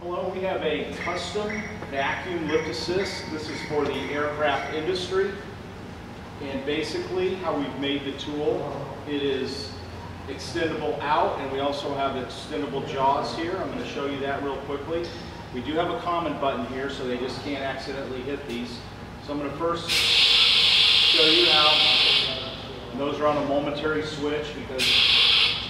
Hello, we have a custom vacuum lift assist. This is for the aircraft industry. And basically, how we've made the tool, it is extendable out, and we also have extendable jaws here. I'm going to show you that real quickly. We do have a common button here, so they just can't accidentally hit these. So I'm going to first show you how, those are on a momentary switch because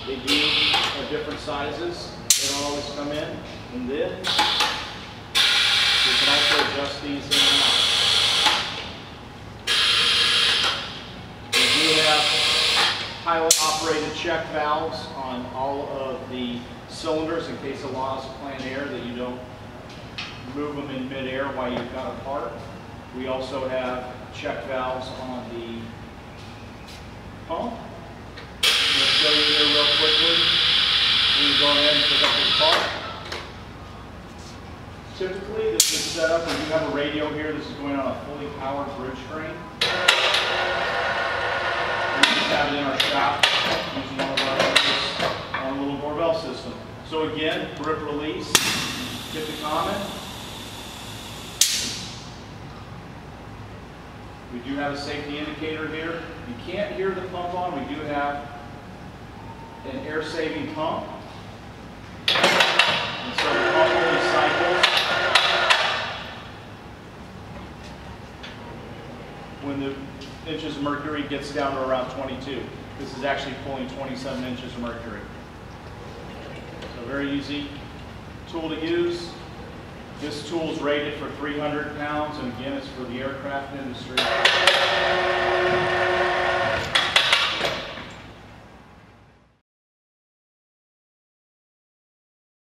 they do have different sizes. They don't always come in. And then you can also adjust these in and out. We do have pilot operated check valves on all of the cylinders in case of loss of plant air that you don't move them in midair while you've got a part. We also have check valves on the pump. I'm going to show you here real quickly. Go and pick up. Typically, this is set up, and you have a radio here. This is going on a fully powered bridge crane. We just have it in our shop using one of our, our uh, little doorbell system. So again, grip release, get the comment. We do have a safety indicator here. You can't hear the pump on. We do have an air saving pump. And so the pump only cycles the inches of mercury gets down to around 22. This is actually pulling 27 inches of mercury. So very easy tool to use. This tool is rated for 300 pounds, and again, it's for the aircraft industry.